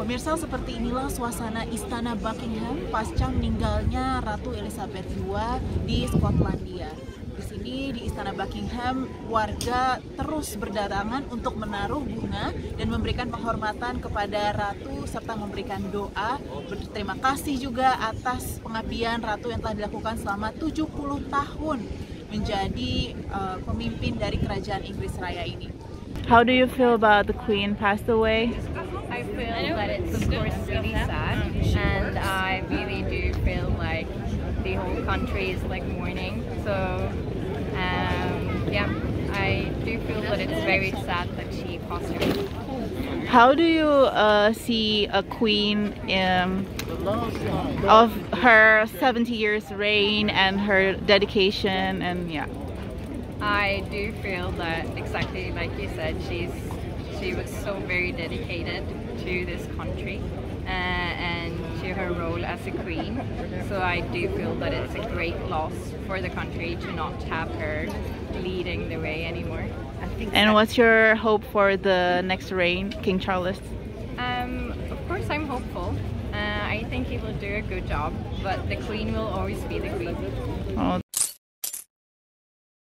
Pemirsa, seperti inilah suasana Istana Buckingham pasca meninggalnya Ratu Elizabeth II di Skotlandia. Di sini di Istana Buckingham, warga terus berdatangan untuk menaruh bunga dan memberikan penghormatan kepada Ratu serta memberikan doa. Berterima kasih juga atas pengabdian Ratu yang telah dilakukan selama 70 tahun menjadi uh, pemimpin dari Kerajaan Inggris Raya ini. How do you feel about the Queen passed away? I feel that it's of course really sad and I really do feel like the whole country is like mourning so um, yeah I do feel that it's very sad that she passed away. How do you uh, see a queen um, of her 70 years reign and her dedication and yeah? I do feel that exactly like you said she's she was so very dedicated to this country uh, and to her role as a queen. So I do feel that it's a great loss for the country to not have her leading the way anymore. And what's your hope for the next reign, King Charles? Um, of course, I'm hopeful. Uh, I think he will do a good job, but the queen will always be the queen.